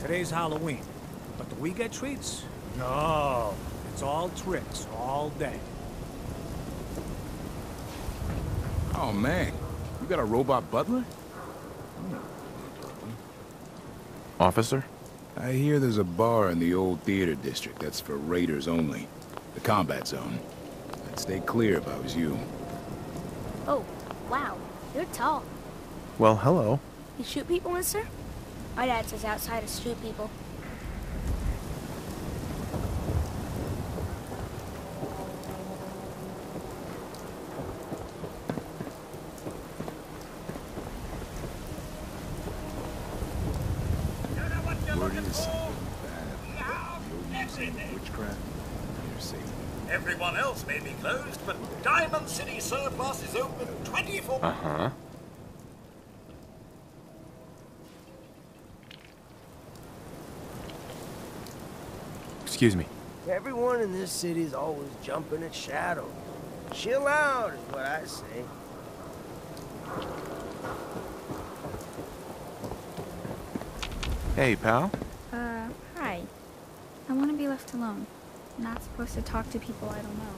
Today's Halloween. But do we get treats? No. It's all tricks all day. Oh, man. You got a robot butler? Officer? I hear there's a bar in the old theater district that's for raiders only. The combat zone. I'd stay clear if I was you. Oh, wow. You're tall. Well, hello. You shoot people, mister? My dad says outside is shoot people. Word is something bad. The old museum of witchcraft. Everyone else may be closed, but Diamond City Surplus is open 24 Uh Excuse me. Everyone in this city is always jumping at Shadow. Chill out is what I say. Hey, pal. Uh, hi. I want to be left alone. I'm not supposed to talk to people I don't know.